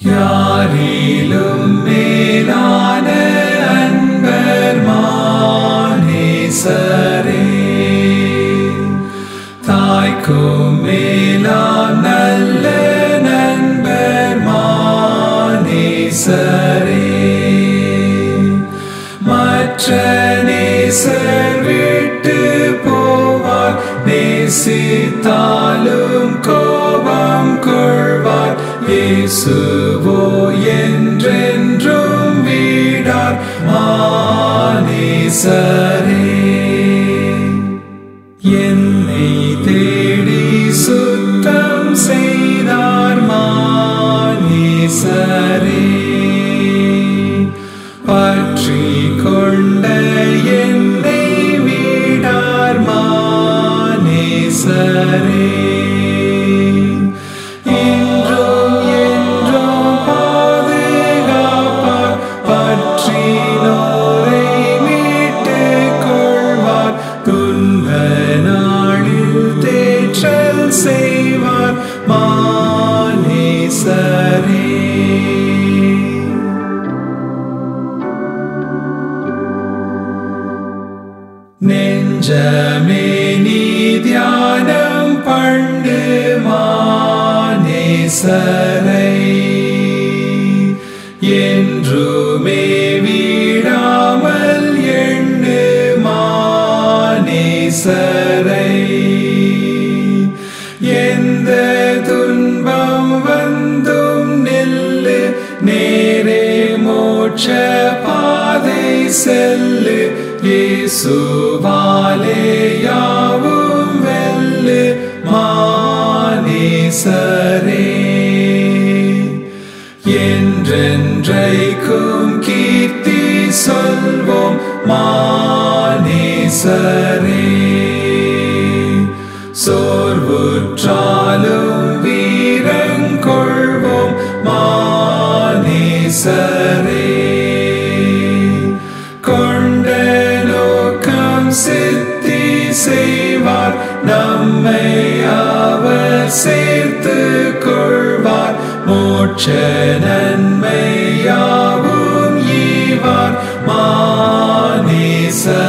யாரிலும் மேலான அன்பர் மானேசரே தாய்க்கும் மேலாம் நல்ல நண்பர் மானேசரே மற்ற நேசர் விட்டு போவார் நேசித்தாலும் கோபம் கொள்வார். இயேசுவோ மானேசரே என்னை தேடி சுத்தம் செய்தார் மானேசரே. பற்றி கொண்ட என்னை விடார் மானேசரே. செய்வார் மானேசரே நெஞ்சமே நீ தியானம் பண்டு மானேசரை என்றுமே வீடாமல் எண்ணு மானேசரை பாதை செல்லு இயேசுவாலேயாவும் வெல்லு மானேசரே. என்றென்றைக்கும் கீர்த்தி சொல்வோம் மானேசரே. சோர்வுற்றாலும் வீரங்கொள்வோம் மானேசரே. மோட்ச நன்மை யாவும் ஈவார் மானேசரே